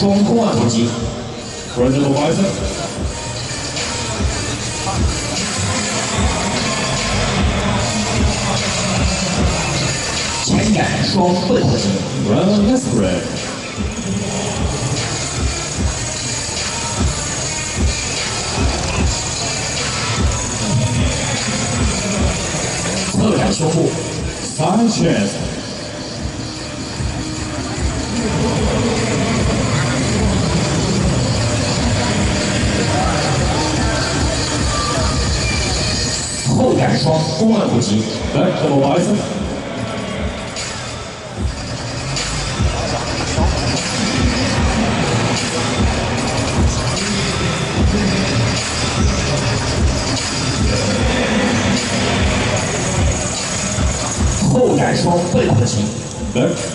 不及。Front double bicep. 前杆双背阔肌。Front leg spread. 侧展胸部。染霜公安普及来我们玩一后染霜会来